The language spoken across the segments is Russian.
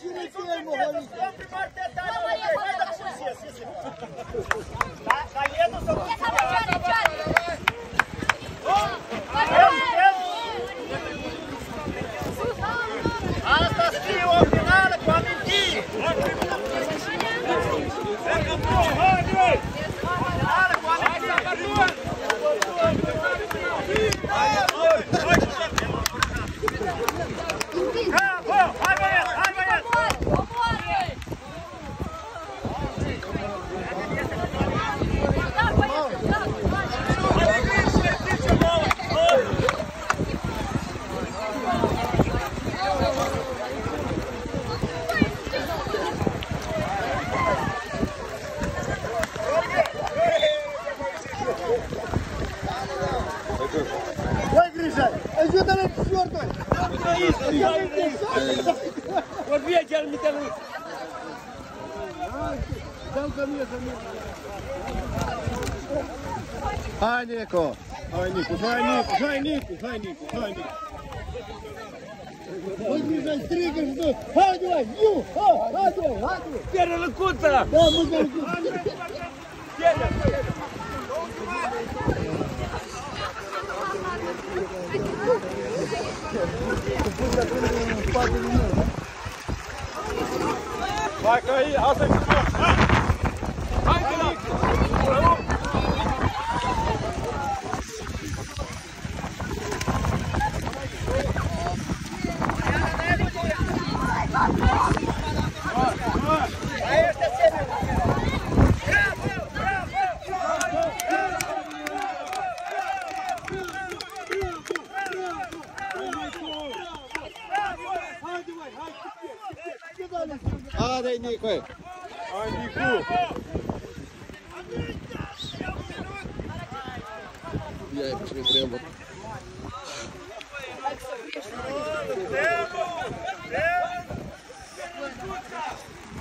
Direitinho, o primeiro detalhe da polícia, Cícero. Tá, tá indo, seu Vorbia chiar mi te Hai, Nico! Hai, Nico, hai, Nico, hai, Nico, hai, Nico, hai, Nico! Ой, Гриша, strigă și tot! Haide, mai! Iu! Ha! Haide, mai! Haide, mai! Pierde lăcuța! Da, Vai cair, arrasa aí. Haide, Nico! Hai, Nicu! Ia, ce trebuie.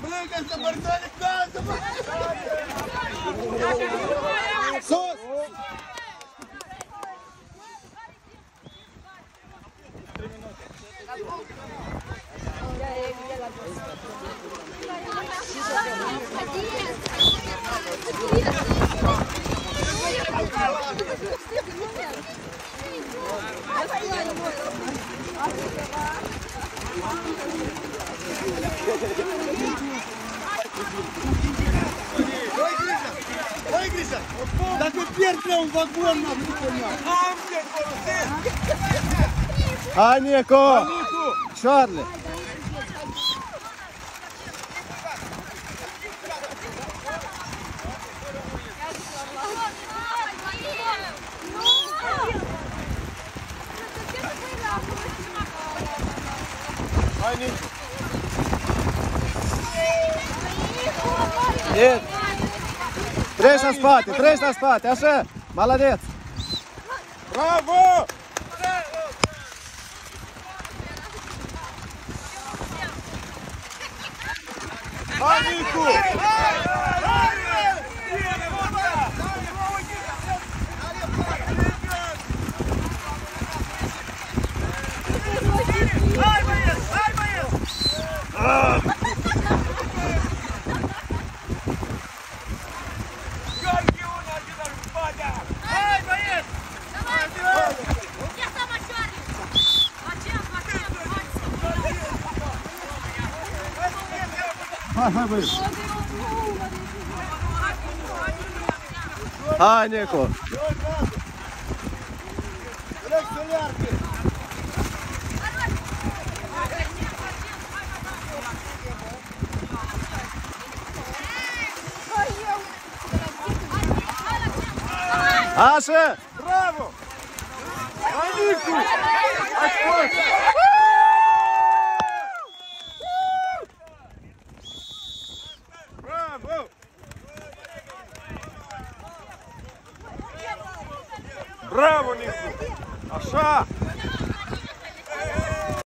Блыка, забордали газом! Сос! Ой, Гриша! Да ты перкля он вагон нам не понял! Hai, Nico! Нет! Treci la spate, treci la spate, așa! Молодец! Bravo! Hai, Nicu! Hai, Marhabas. Hi, Nico. Acha! Bravo! Vai, Nico! As costas! Bravo, Nicu! Așa!